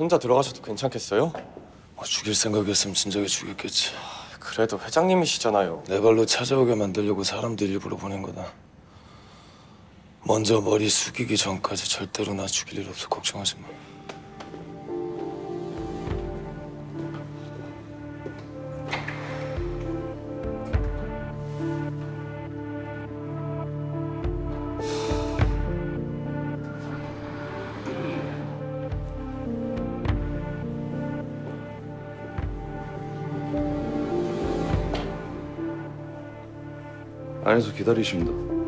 혼자 들어가셔도 괜찮겠어요? 뭐 죽일 생각이었으면 진작에 죽였겠지. 그래도 회장님이시잖아요. 내 발로 찾아오게 만들려고 사람들 일부러 보낸 거다. 먼저 머리 숙이기 전까지 절대로 나 죽일 일 없어 걱정하지 마. 안에서 기다리십니다.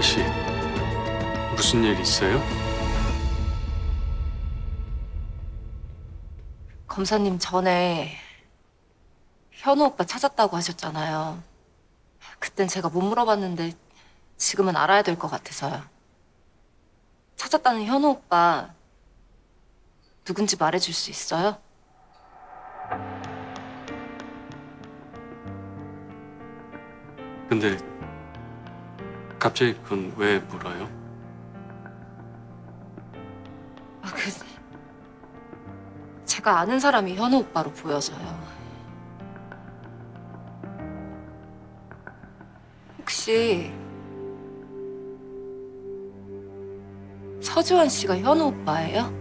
은하 씨, 무슨 일 있어요? 검사님 전에 현우 오빠 찾았다고 하셨잖아요. 그땐 제가 못 물어봤는데 지금은 알아야 될 것 같아서요. 찾았다는 현우 오빠 누군지 말해줄 수 있어요? 근데 갑자기 그건 왜 물어요? 아, 그 제가 아는 사람이 현우 오빠로 보여서요. 혹시 서지원 씨가 현우 오빠예요?